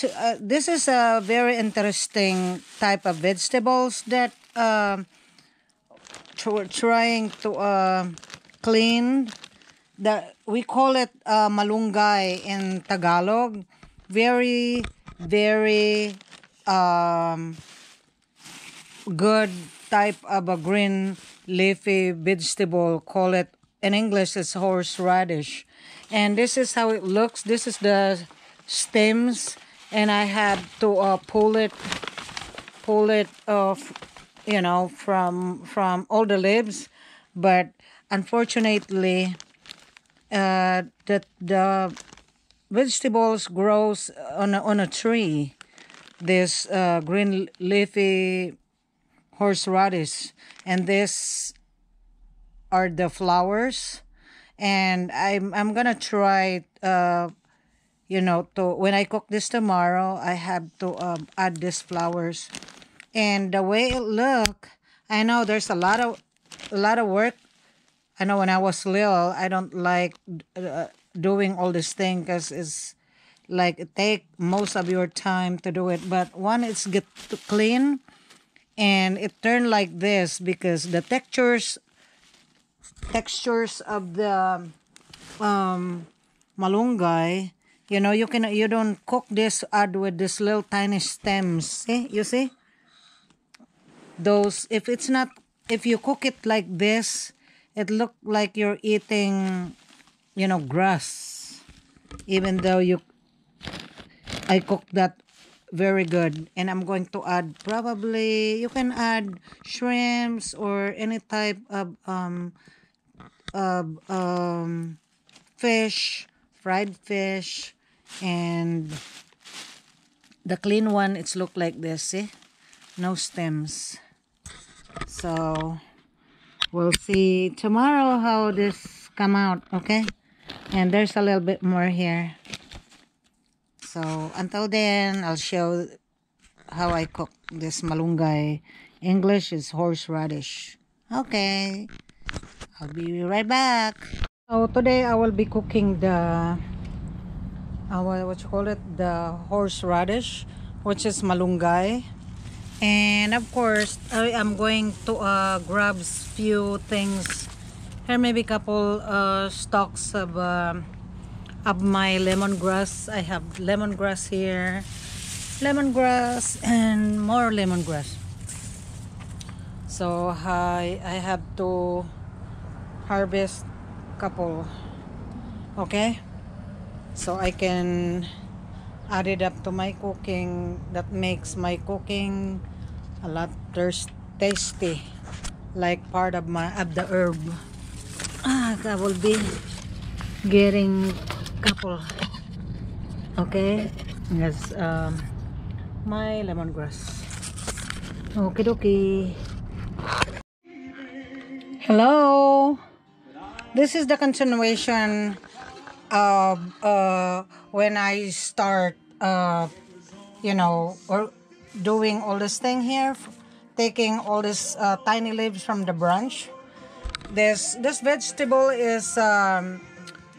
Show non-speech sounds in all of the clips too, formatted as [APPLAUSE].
to, uh, this is a very interesting type of vegetables that uh, tr- trying to uh, clean. The we call it uh, malunggay in Tagalog. Very, very um, good type of a green leafy vegetable. Call it in English it's horseradish, and this is how it looks. This is the stems, and I had to uh, pull it, pull it off, you know, from from all the leaves, but unfortunately, uh, the the vegetables grows on a, on a tree. This uh, green leafy horseradish, and this are the flowers. And I'm I'm gonna try, uh, you know, to when I cook this tomorrow, I have to um, add these flowers, and the way it look, I know there's a lot of a lot of work. I know when I was little, I don't like uh, doing all this thing because it's like it take most of your time to do it. But one, it's get to clean, and it turn like this because the textures textures of the um, malunggay. You know, you can you don't cook this add with this little tiny stems. See, you see those. If it's not, if you cook it like this, it look like you're eating, you know, grass. Even though you, I cook that very good, and I'm going to add probably you can add shrimps or any type of um of um, fish, fried fish, and the clean one, it's look like this, see? No stems. So, we'll see tomorrow how this come out, okay? And there's a little bit more here. So, until then, I'll show how I cook this malunggay. English is horseradish. Okay. I'll be right back. So today I will be cooking the uh, what you call it the horseradish which is malunggay. And of course I am going to uh, grab few things. Here maybe couple uh, stalks of uh, of my lemongrass. I have lemongrass here lemongrass and more lemongrass. So I I have to harvest couple okay so I can add it up to my cooking that makes my cooking a lot tasty like part of my of the herb. Ah, I will be getting couple okay? Yes um, my lemongrass. Okay dokie hello. This is the continuation of uh, when I start, uh, you know, or doing all this thing here, taking all this uh, tiny leaves from the branch. This this vegetable is um,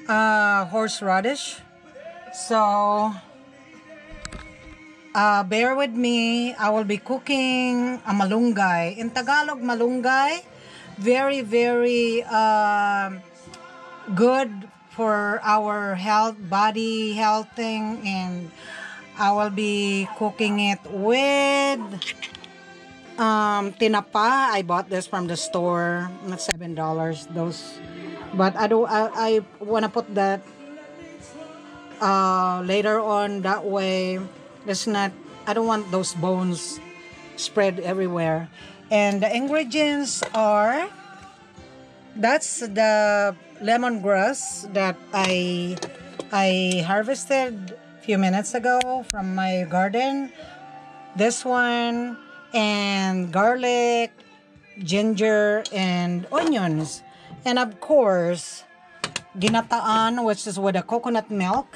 uh, horseradish, so uh, bear with me. I will be cooking a malunggay. In Tagalog, malunggay very very uh, good for our health body health thing, and I will be cooking it with um, tinapa. I bought this from the store not seven dollars those but I do I, I want to put that uh, later on that way. It's not I don't want those bones spread everywhere. And the ingredients are that's the lemongrass that I I harvested a few minutes ago from my garden. This one and garlic, ginger and onions. And of course, ginataan which is with a coconut milk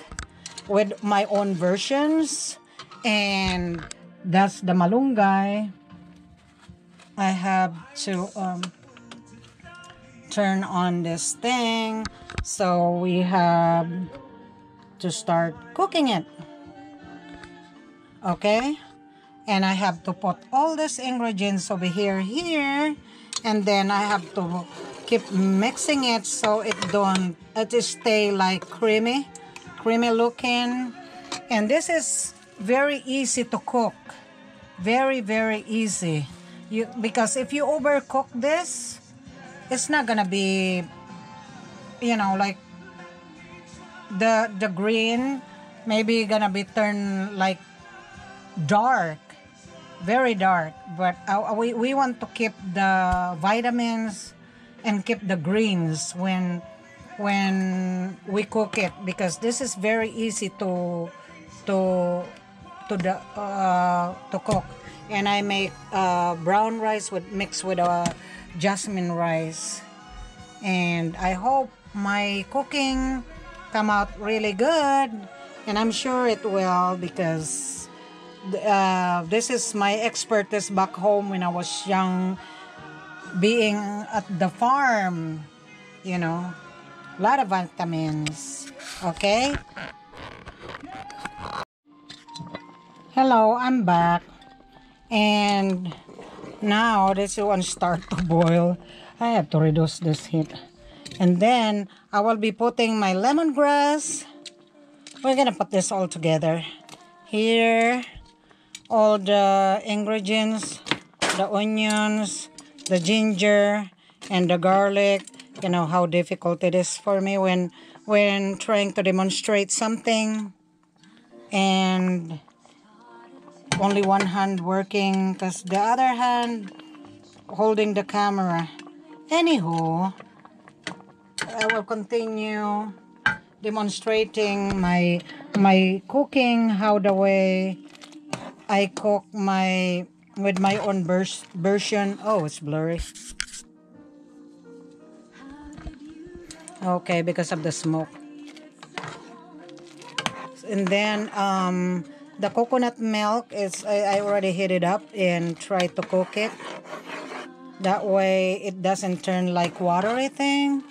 with my own versions and that's the malunggay I have to um, turn on this thing. So we have to start cooking it. Okay? And I have to put all these ingredients over here, here. And then I have to keep mixing it so it don't, it stay like creamy, creamy looking. And this is very easy to cook. Very, very easy. You Because if you overcook this, it's not gonna be, you know, like the the green maybe gonna be turned like dark very dark. But uh, we, we want to keep the vitamins and keep the greens when when we cook it because this is very easy to to to the uh, to cook. And I make uh, brown rice with mixed with a uh, jasmine rice and I hope my cooking come out really good and I'm sure it will because uh, this is my expertise back home when I was young, being at the farm, you know, a lot of vitamins. Okay? Hello, I'm back. And now this one start to boil. I have to reduce this heat. And then I will be putting my lemongrass we're gonna put this all together here all the ingredients the onions the ginger and the garlic you know how difficult it is for me when when trying to demonstrate something and only one hand working because the other hand holding the camera. Anywho I will continue demonstrating my my cooking how the way I cook my with my own burst version. Oh it's blurry. Okay because of the smoke. And then um the coconut milk is I, I already heat it up and try to cook it that way it doesn't turn like watery thing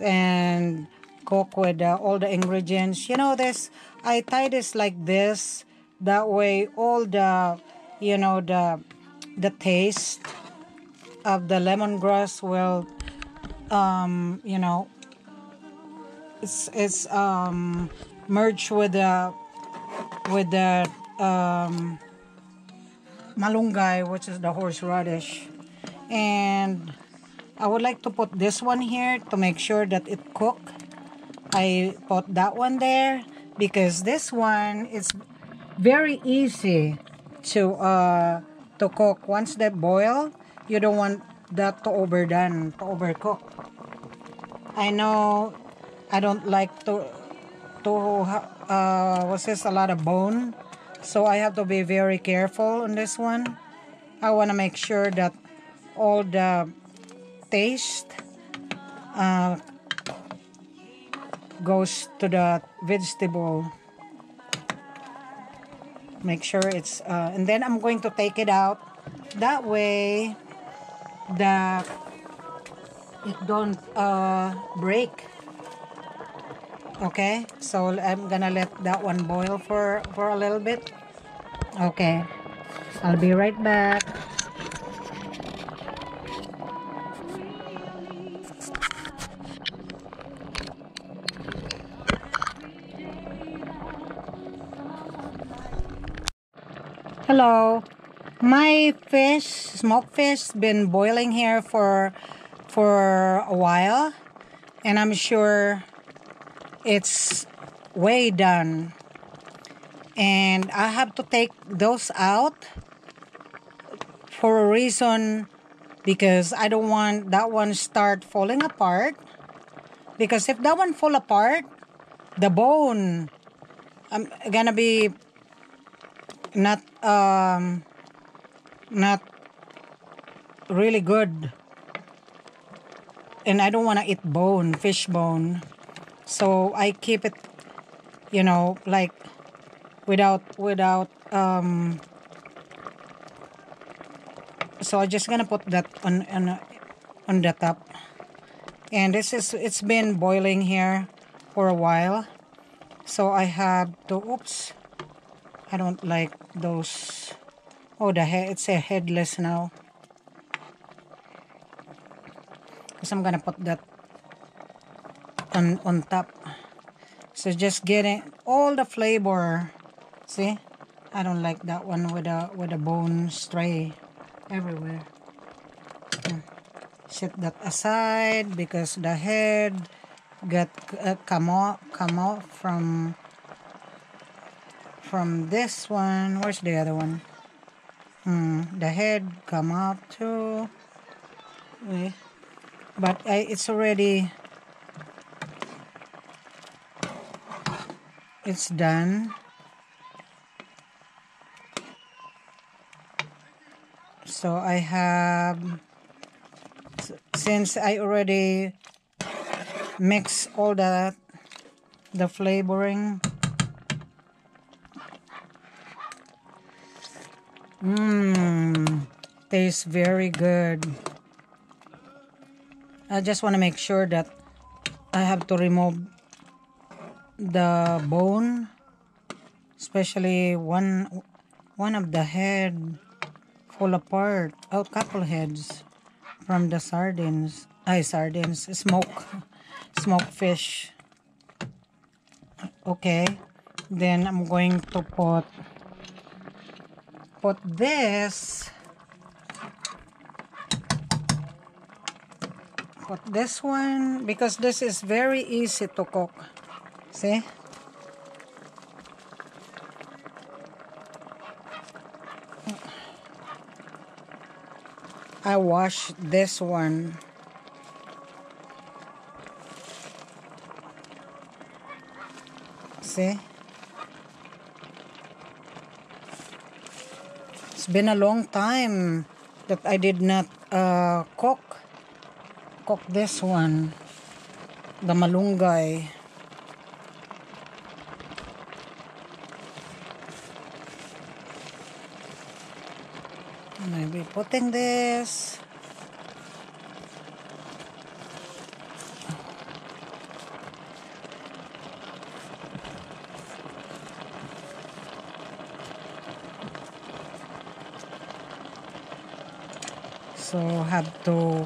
and cook with uh, all the ingredients. You know this, I tie this like this. That way all the, you know, the, the taste of the lemongrass will, um, you know, it's, it's um, merged with the, with the um, malunggay, which is the horseradish. And I would like to put this one here to make sure that it cook I put that one there because this one is very easy to uh, to cook. Once they boil, you don't want that to overdone, to overcook. I know I don't like to to uh, what's this a lot of bone, so I have to be very careful on this one. I want to make sure that all the taste uh, goes to the vegetable. Make sure it's uh, and then I'm going to take it out. That way the it don't uh, break okay so I'm gonna let that one boil for for a little bit okay I'll be right back Hello. My fish, smoked fish, been boiling here for for a while, and I'm sure it's way done. And I have to take those out for a reason because I don't want that one start falling apart. Because if that one fall apart, the bone I'm gonna be not um not really good and I don't want to eat bone fish bone so I keep it you know like without without um so I'm just gonna put that on on on the top and this is it's been boiling here for a while so I have to oops I don't like those. Oh, the head, it's a headless now. Because I'm gonna put that on on top. So just getting all the flavor. See, I don't like that one with a with a bone stray everywhere. Hmm. Set that aside because the head got uh, come off come off from from this one. Where's the other one? Hmm, the head come up too. Okay. But I, it's already it's done. So I have since I already mix all the the flavoring Mmm, tastes very good. I just want to make sure that I have to remove the bone, especially one one of the head fall apart. Oh, couple heads from the sardines. Ay, sardines. Smoke. [LAUGHS] Smoke fish. Okay. Then I'm going to put put this put this one because this is very easy to cook see I wash this one. See It's been a long time that I did not uh, cook. Cook this one. The malunggay maybe putting this so have to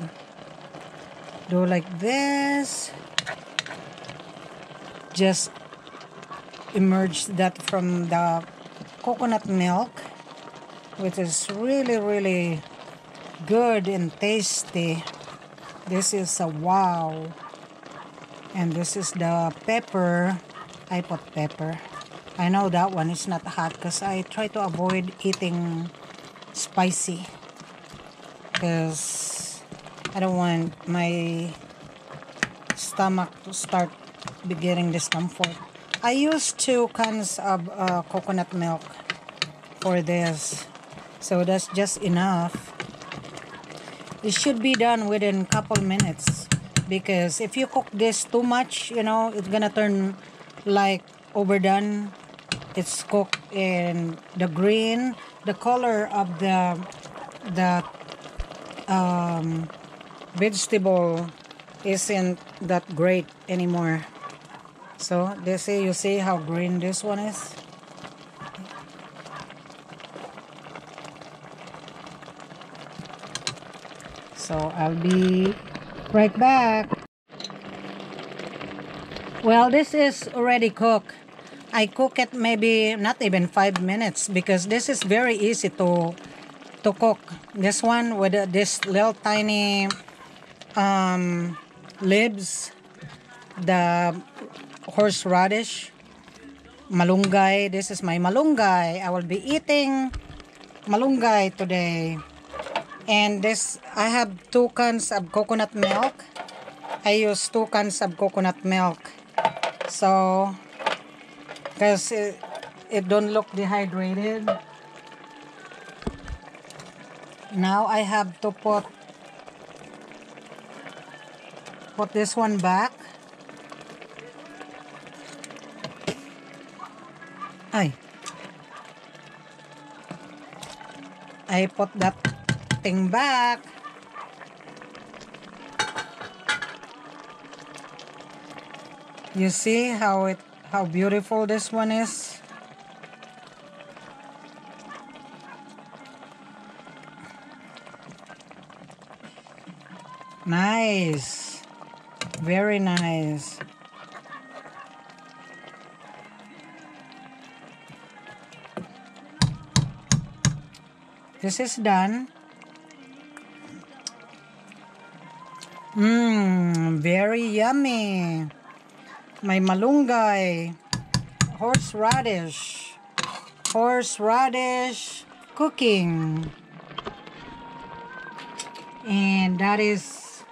do like this. Just emerge that from the coconut milk which is really really good and tasty. This is a wow. And this is the pepper. I put pepper. I know that one is not hot because I try to avoid eating spicy. Because I don't want my stomach to start getting discomfort. I use two cans of uh, coconut milk for this. So that's just enough. It should be done within a couple minutes because if you cook this too much, you know, it's gonna turn like overdone. It's cooked in the green, the color of the the um, vegetable isn't that great anymore. So they say you see how green this one is. So I'll be right back. Well, this is already cooked. I cook it maybe not even five minutes because this is very easy to to cook. This one with uh, this little tiny um, leaves, the horseradish, malunggay. This is my malunggay. I will be eating malunggay today. And this, I have two cans of coconut milk. I use two cans of coconut milk. So, because it, it don't look dehydrated. Now I have to put put this one back. Ay. I put that back. You see how it how beautiful this one is? Nice. Very nice. This is done. Mmm, very yummy. May malunggay, horseradish, horseradish cooking. And that is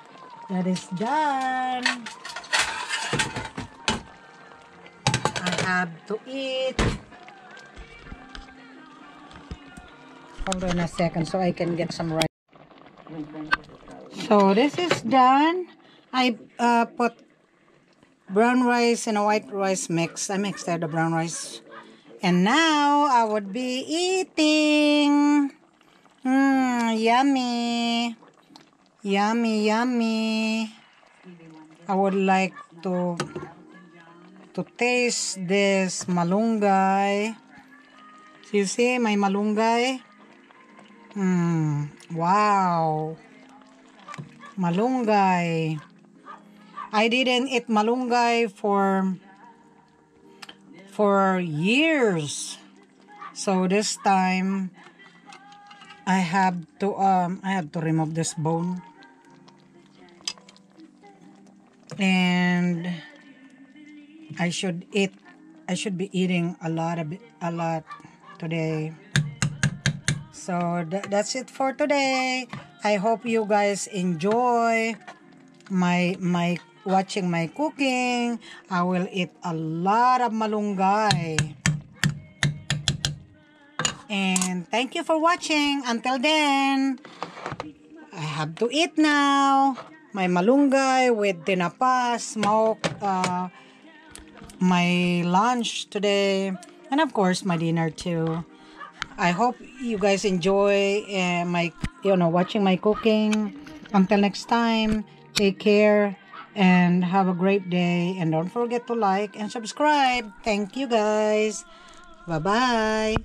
that is done. I have to eat. Hold on a second so I can get some rice. So this is done. I uh, put brown rice and a white rice mix. I mixed out the brown rice. And now I would be eating. Mmm, yummy. Yummy, yummy. I would like to to taste this malunggay. So you see my malunggay? Hmm, wow. Malunggay. I didn't eat malunggay for for years. So this time I have to um I have to remove this bone. And I should eat I should be eating a lot of a lot today. So th that's it for today. I hope you guys enjoy my my watching my cooking. I will eat a lot of malunggay. And thank you for watching. Until then, I have to eat now. My malunggay with tinapa, smoke, uh, my lunch today, and of course my dinner too. I hope you guys enjoy uh, my, you know, watching my cooking. Until next time, take care and have a great day. And don't forget to like and subscribe. Thank you guys. Bye-bye.